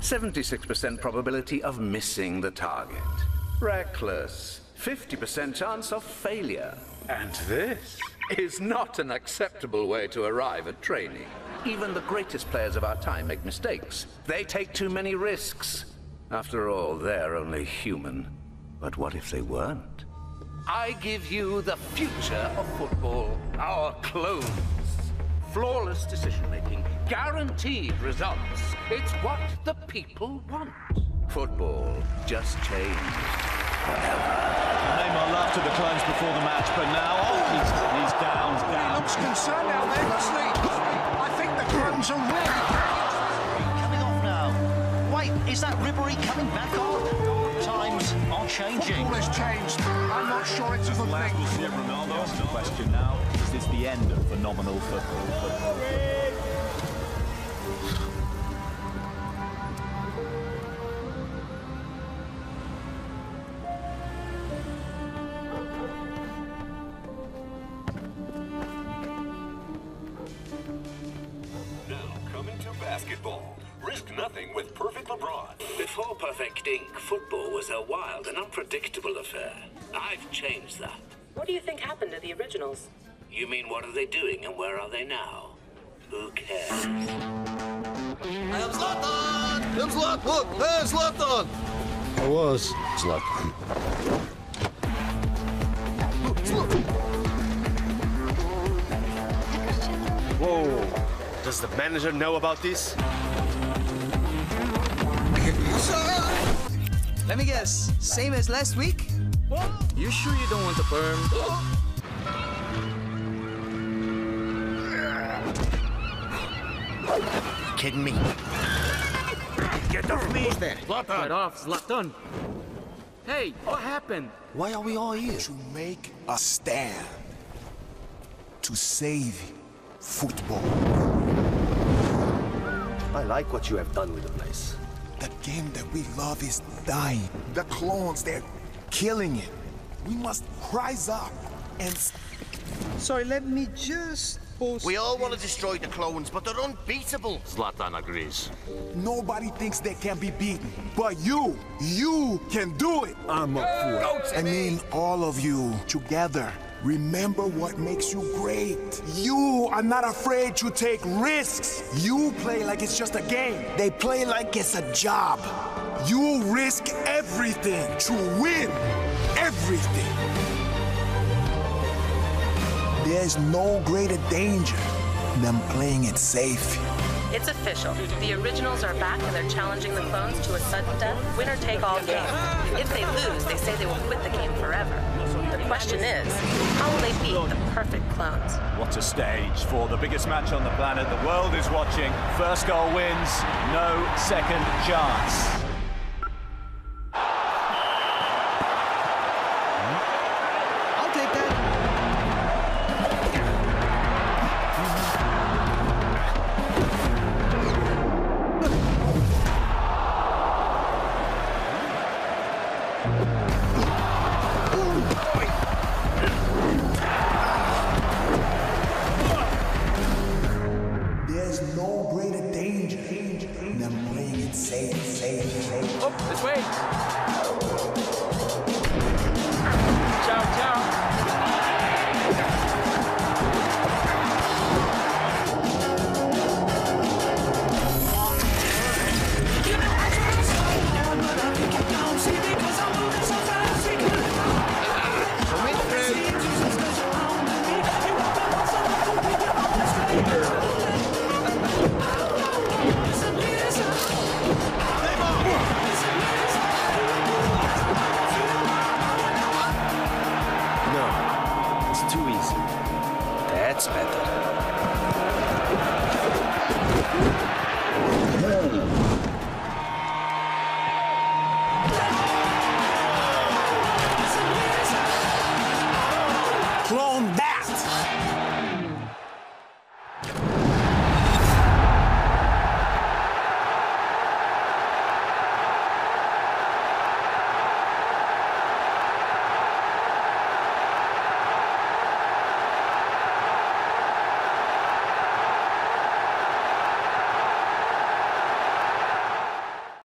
76% probability of missing the target. Reckless. 50% chance of failure. And this is not an acceptable way to arrive at training. Even the greatest players of our time make mistakes. They take too many risks. After all, they're only human. But what if they weren't? I give you the future of football. Our clones. Flawless decision making, guaranteed results. It's what the people want. Football just changed forever. Neymar laughed at the clones before the match, but now oh, he's, he's down, down. He looks concerned out there, doesn't he? I think the clones are really Coming off now. Wait, is that Ribery coming back on? Times are changing. Football has changed. I'm not sure it's a good thing. we'll see Ronaldo. The question now, is this the end of phenomenal football? Now, coming to basketball. Risk nothing with Perfect LeBron. Before perfecting, football was a wild and unpredictable affair. I've changed that. What do you think happened to the originals? You mean what are they doing and where are they now? Who cares? I am Zlatan! I am Zlatan! Look! Hey, Zlatan! I was Zlatan. Look, Zlatan! Whoa. Does the manager know about this? Let me guess. Same as last week? You sure you don't want the perm? Kidding me? Get off me! there? Get off, Zlatan! Hey, what happened? Why are we all here? To make a stand. To save football. I like what you have done with the place. The game that we love is dying. The clones, they're killing it. We must rise up and Sorry, let me just post. We all want to destroy the clones, but they're unbeatable. Zlatan agrees. Nobody thinks they can be beaten. But you, you can do it. I'm up for it. I mean, all of you together. Remember what makes you great. You are not afraid to take risks. You play like it's just a game. They play like it's a job. You risk everything to win everything. There's no greater danger than playing it safe. It's official. The originals are back and they're challenging the clones to a sudden death, winner take all game. If they lose, they say they will quit the game forever. The question is, how will they beat the perfect clones? What a stage for the biggest match on the planet. The world is watching. First goal wins, no second chance. too easy. That's better.